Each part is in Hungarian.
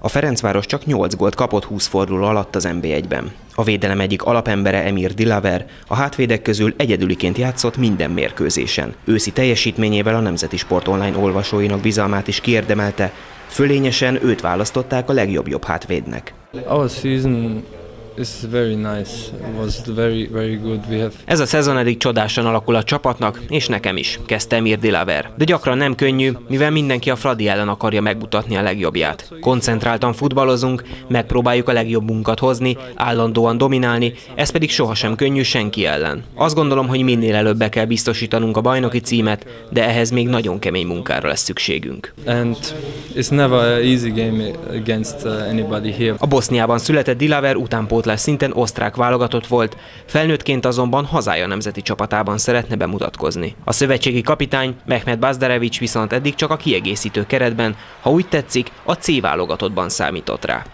A Ferencváros csak 8 gólt kapott 20 forduló alatt az NB1-ben. A védelem egyik alapembere Emir Dilaver a hátvédek közül egyedüliként játszott minden mérkőzésen. Őszi teljesítményével a Nemzeti Sport Online olvasóinak bizalmát is kiérdemelte, fölényesen őt választották a legjobb jobb hátvédnek. Our season Ez a szezon eddig csodásan alakul a csapatnak, és nekem is, kezdte Emir Dilaver. De gyakran nem könnyű, mivel mindenki a Fradi ellen akarja megmutatni a legjobbját. Koncentráltan futballozunk, megpróbáljuk a legjobbunkat hozni, állandóan dominálni, ez pedig sohasem könnyű senki ellen. Azt gondolom, hogy minél előbb be kell biztosítanunk a bajnoki címet, de ehhez még nagyon kemény munkára lesz szükségünk. And it's never easy game against anybody here. A Boszniában született Dilaver utánpótlás utánpótlás szinten osztrák válogatott volt, felnőttként azonban hazája nemzeti csapatában szeretne bemutatkozni. A szövetségi kapitány Mehmet Bazdarevics viszont eddig csak a kiegészítő keretben, ha úgy tetszik, a C válogatottban számított rá.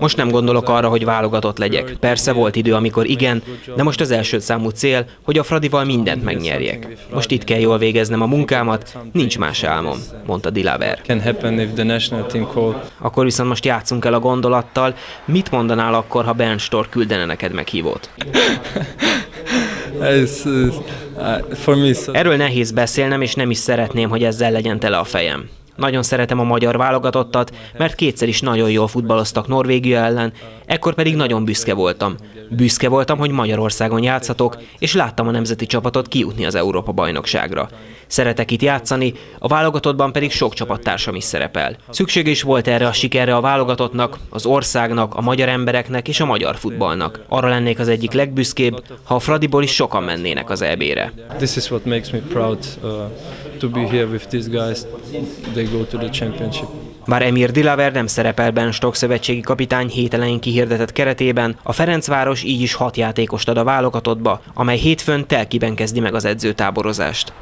Most nem gondolok arra, hogy válogatott legyek. Persze volt idő, amikor igen, de most az első számú cél, hogy a Fradival mindent megnyerjek. Most itt kell jól végeznem a munkámat, nincs más álmom, mondta Dilaver. Akkor akkor viszont most játszunk el a gondolattal. Mit mondanál akkor, ha Bernd Storr küldene neked meghívót? Uh, Erről nehéz beszélnem, és nem is szeretném, hogy ezzel legyen tele a fejem. Nagyon szeretem a magyar válogatottat, mert kétszer is nagyon jól futballoztak Norvégia ellen, ekkor pedig nagyon büszke voltam. Büszke voltam, hogy Magyarországon játszhatok, és láttam a nemzeti csapatot kijutni az Európa-bajnokságra. Szeretek itt játszani, a válogatottban pedig sok csapattársam is szerepel. Szükség is volt erre a sikerre a válogatottnak, az országnak, a magyar embereknek és a magyar futballnak. Arra lennék az egyik legbüszkébb, ha a Fradiból is sokan mennének az EB-re. This is what makes me proud uh, to be here with these guys. They go to the championship. Bár Emir Dilaver nem szerepel Benstok szövetségi kapitány hételején kihirdetett keretében, a Ferencváros így is hat játékost ad a válogatottba, amely hétfőn telkiben kezdi meg az edzőtáborozást.